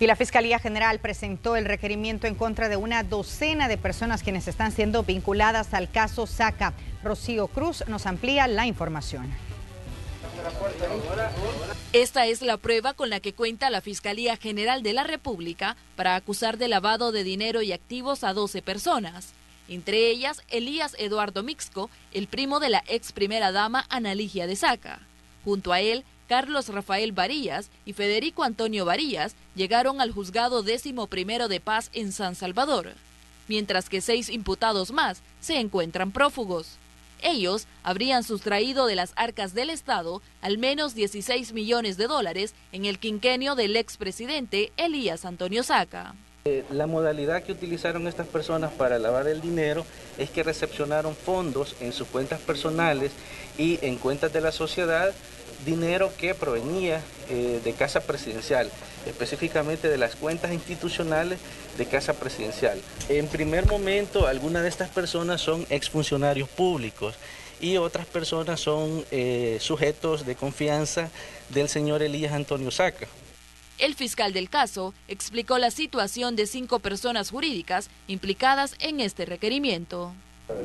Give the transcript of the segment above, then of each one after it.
Y la Fiscalía General presentó el requerimiento en contra de una docena de personas quienes están siendo vinculadas al caso Saca. Rocío Cruz nos amplía la información. Esta es la prueba con la que cuenta la Fiscalía General de la República para acusar de lavado de dinero y activos a 12 personas. Entre ellas, Elías Eduardo Mixco, el primo de la ex primera dama Analigia de Saca. Junto a él, Carlos Rafael Varillas y Federico Antonio Varillas llegaron al juzgado décimo primero de paz en San Salvador, mientras que seis imputados más se encuentran prófugos. Ellos habrían sustraído de las arcas del Estado al menos 16 millones de dólares en el quinquenio del expresidente Elías Antonio Saca. Eh, la modalidad que utilizaron estas personas para lavar el dinero es que recepcionaron fondos en sus cuentas personales y en cuentas de la sociedad dinero que provenía eh, de Casa Presidencial, específicamente de las cuentas institucionales de Casa Presidencial. En primer momento, algunas de estas personas son exfuncionarios públicos y otras personas son eh, sujetos de confianza del señor Elías Antonio Saca. El fiscal del caso explicó la situación de cinco personas jurídicas implicadas en este requerimiento.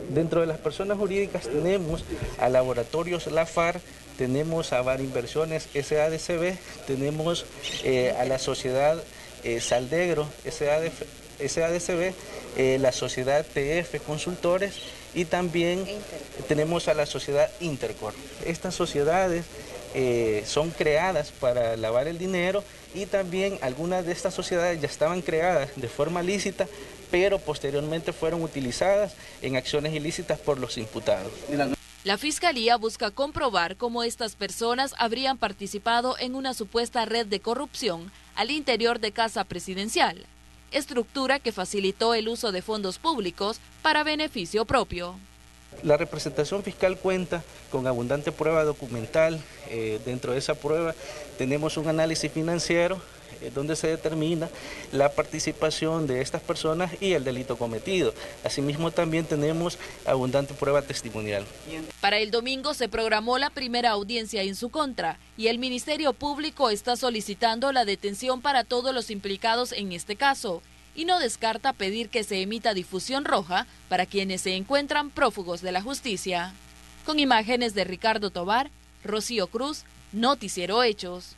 Dentro de las personas jurídicas tenemos a Laboratorios LAFAR, tenemos a Bar Inversiones SADCB, tenemos eh, a la sociedad eh, Saldegro SADCB, eh, la sociedad TF Consultores y también tenemos a la sociedad Intercor. Estas sociedades son creadas para lavar el dinero y también algunas de estas sociedades ya estaban creadas de forma lícita, pero posteriormente fueron utilizadas en acciones ilícitas por los imputados. La Fiscalía busca comprobar cómo estas personas habrían participado en una supuesta red de corrupción al interior de Casa Presidencial, estructura que facilitó el uso de fondos públicos para beneficio propio. La representación fiscal cuenta con abundante prueba documental. Eh, dentro de esa prueba tenemos un análisis financiero eh, donde se determina la participación de estas personas y el delito cometido. Asimismo también tenemos abundante prueba testimonial. Para el domingo se programó la primera audiencia en su contra y el Ministerio Público está solicitando la detención para todos los implicados en este caso y no descarta pedir que se emita difusión roja para quienes se encuentran prófugos de la justicia. Con imágenes de Ricardo Tobar, Rocío Cruz, Noticiero Hechos.